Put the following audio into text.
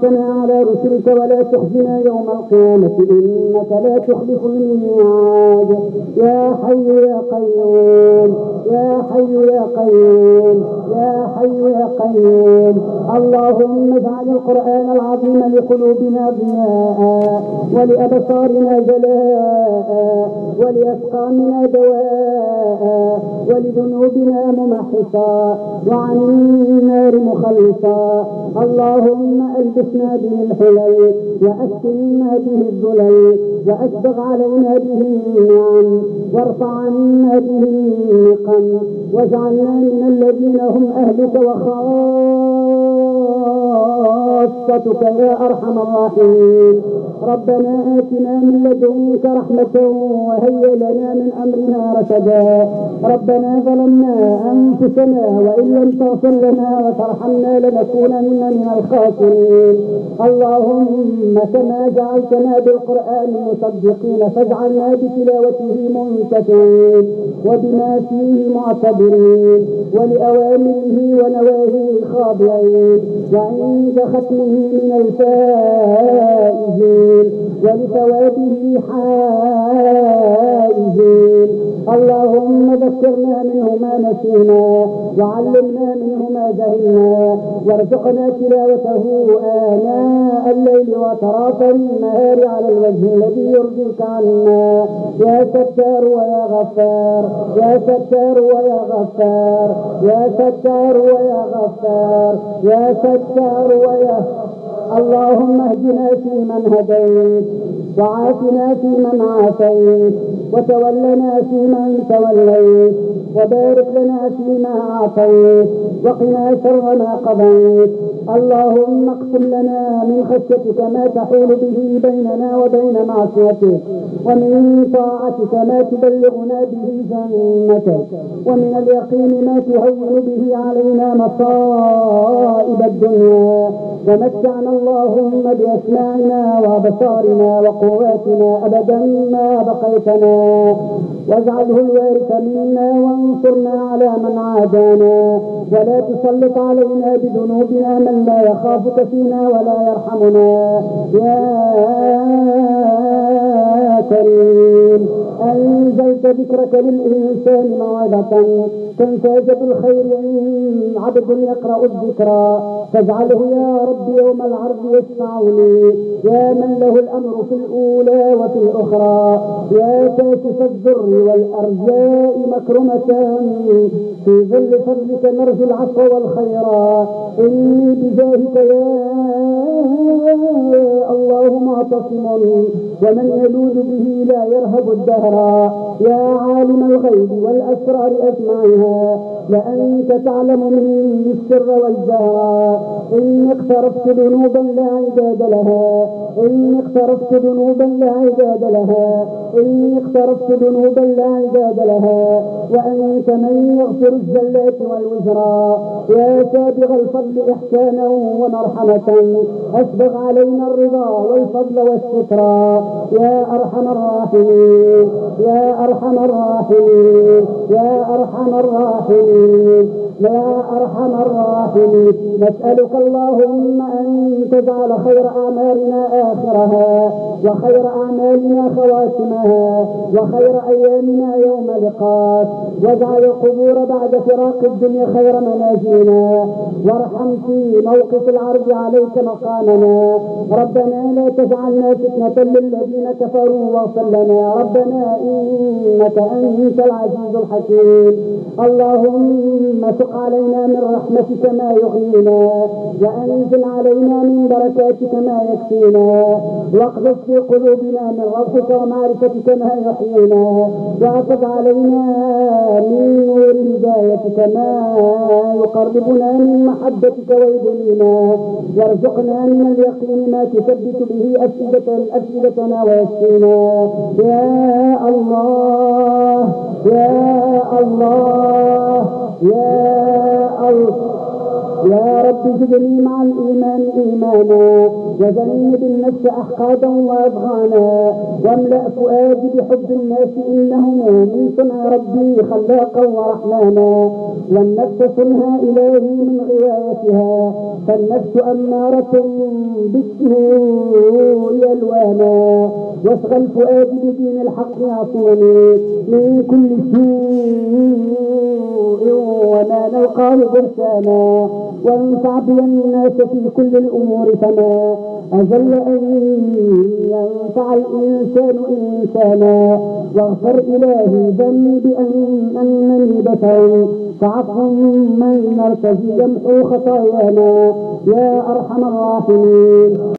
توفنا على رسلك ولا تخزنا يوم القيامة إنك لا تخلف الميعاد. يا حي يا قيوم يا حي يا قيوم يا حي يا قيوم. اللهم اجعل القرآن العظيم لقلوبنا ضياء ولأبصارنا جلاء ولأسقامنا دواء ولذنوبنا ممحصا وعن النار مخلصا. اللهم ألبسنا به الحلل وأسكننا به الذلل وأسبغ علينا به النعم وارفع عنا به النقم واجعلنا من الذين هم أهلك وخاصتك يا أرحم الراحمين. ربنا آتنا من لدنك رحمة وهيئ لنا من أمرنا رشدا. ربنا ظلمنا أنفسنا وإن لم تغفر لنا وترحمنا لنكونن من الخاسرين. اللهم كما جعلتنا بالقرآن مصدقين فاجعلنا بتلاوته منتفعين وبما فيه معتبرين. ولأوامره ونواهيه خاضعين وعند ختمه من الفائزين ولثوابه حائزين. اللهم ذكرنا منه ما نسينا وعلمنا منه ما جهلنا وارزقنا تلاوته آناء الليل وأطراف النهار على الوجه الذي يرضيك عنا. يا ستار ويا غفار يا ستار ويا غفار يا ستار ويا غفار يا ستار ويا اللهم اهدنا فيمن هديت وعافنا فيمن عافيت. وتولنا فيمن توليت وبارك لنا فيما أعطيت وقنا شر ما قضيت. اللهم اقسم لنا من خشيتك ما تحول به بيننا وبين معصيتك ومن طاعتك ما تبلغنا به جنتك ومن اليقين ما تهون به علينا مصائب الدنيا. ومتعنا اللهم بأسماعنا وأبصارنا وقواتنا أبدا ما بقيتنا. واجعله الوارث منا وانصرنا على من عادانا. ولا تسلط علينا بذنوبنا من لا يخافك فينا ولا يرحمنا. يا كريم. أنزلت ذكرك للإنسان موعظة. تنتاج بالخير إن عبد يقرأ الذكرى. فاجعله يا رب يوم العرض يشفعني يا من له الأمر في الأولى وفي الأخرى. يا كاشف الضر والأرجاء مكرمة في ظل فضلك نرجو العفو والخير. إني بجاهك يا الله معتصم. ومن يلوذ به لا يرهب الدهر. يا عالم الغيب والأسرار أجمعها لأنت تعلم مني السر والجهر. إني اقترفت ذنوبا لا عداد لها. إني اقترفت ذنوبا لا عداد لها. إني اقترفت ذنوبا لا عداد لها. وأنت من يغفر الزلات والوزرا يا سابغ الفضل إحسانا ومرحمة. أسبغ علينا الرضا والفضل والسترا يا أرحم الراحمين. يا أرحم الراحمين. يا أرحم الراحمين يا أرحم الراحمين. نسألك اللهم أن تجعل خير أعمالنا آخرها وخير أعمالنا خواتمها وخير أيامنا يوم لقاك. واجعل القبور بعد فراق الدنيا خير منازلنا. وارحم في موقف العرض عليك مقامنا. ربنا لا تجعلنا فتنة للذين كفروا واغفر لنا. ربنا إنك أنت العزيز الحكيم. اللهم سق علينا من رحمتك ما يغنينا وأنزل علينا من بركاتك ما يكفينا. واقذف في قلوبنا من ربك ومعرفتك ما يحيينا. واعقد علينا من نور هدايتك ما يقربنا من محبتك ويدنينا. وارزقنا من اليقين ما تثبت به أفئدتنا ويسقينا يا الله يا الله يا الله. يا رب زدني مع الإيمان إيمانا وجنب النفس أحقادا وأبغانا واملأ فؤادي بحب الناس إنهم من صنع ربي خلاقا ورحمانا. والنفس صنها إلهي من غوايتها فالنفس أمارة بالسوء ألوانا. واشغل فؤادي بدين الحق يعصوني من كل سوء وما نلقاه برسانا. وانفع بي الناس في كل الأمور فما أجل أن ينفع الإنسان إنسانا. واغفر إلهي ذنبي أن أنني بشر فعفو من نرتجي يمحو خطايانا. يا أرحم الراحمين.